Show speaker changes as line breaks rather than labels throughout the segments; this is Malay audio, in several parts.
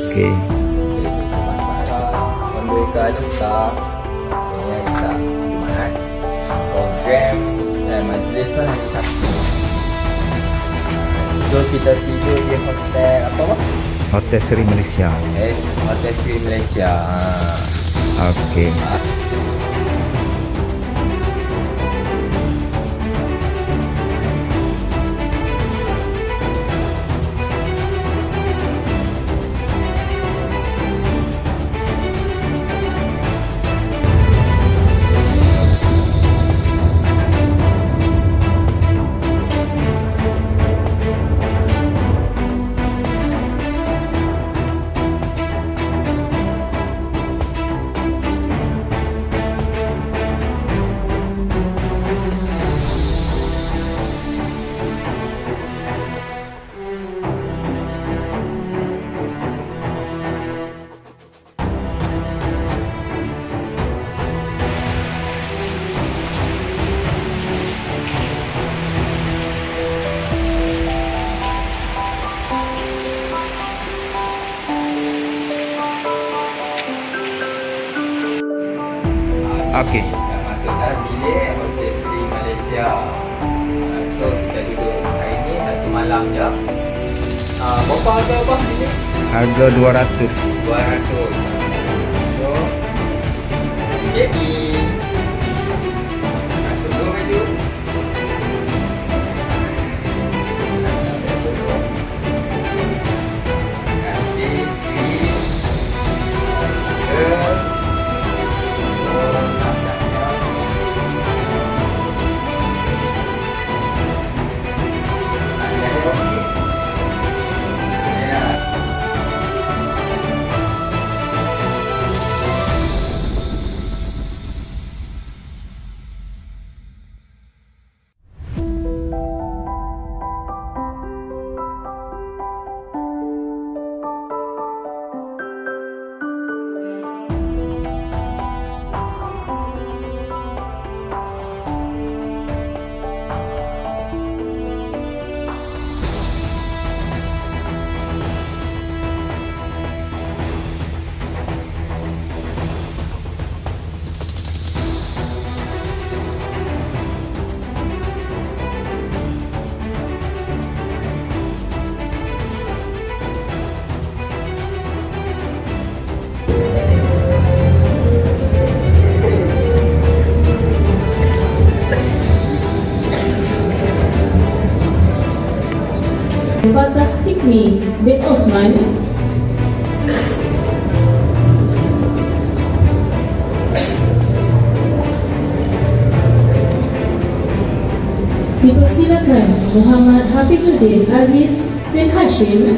Okey.
Mereka ada staff Yang Isak Jumaat Program Dan majlis tu hari Sabtu So kita tidur di hotel Apa apa?
Hotel Seri Malaysia.
Yes, Hotel Sri Malaysia ha.
Okey.
Dah masuk dalam bilik Hotel Sri Malaysia Ah, So kita duduk hari ni satu malam je uh, Berapa harga apa bilik?
Harga 200.
200 So Jadi
Fatah Hikmi bin Osman. Dipersilakan Muhammad Hafizuddin Aziz bin Hashim.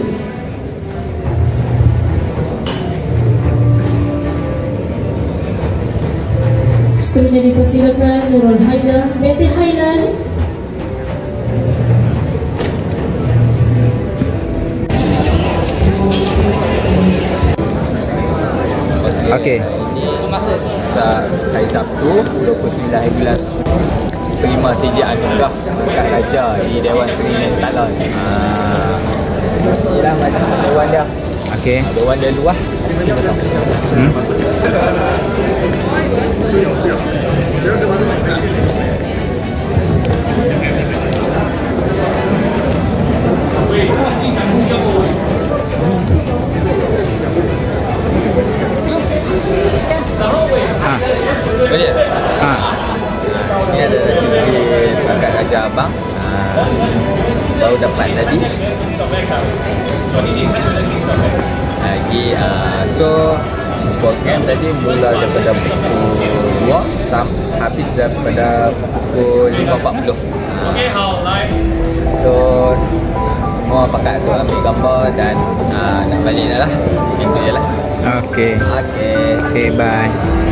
Seterusnya dipersilakan Nurul Haida binti Hailal
Okey.
Sa- hari Sabtu 29 hari bulan 10 Terima CJ Anugerah Dekat Raja di Dewan Seri Talon Haa Inilah macam Dewan dia.
Okey.
Dewan dia luah
Hmm.
Abang Haa Baru dapat tadi. Lagi uh, So Program tadi mula daripada pukul 2 Sampai habis daripada pukul 5.40 uh, So Semua pakat tu ambil gambar dan uh, nak balik dah lah. Itu je lah.
Okey.
Okay
Okey, bye.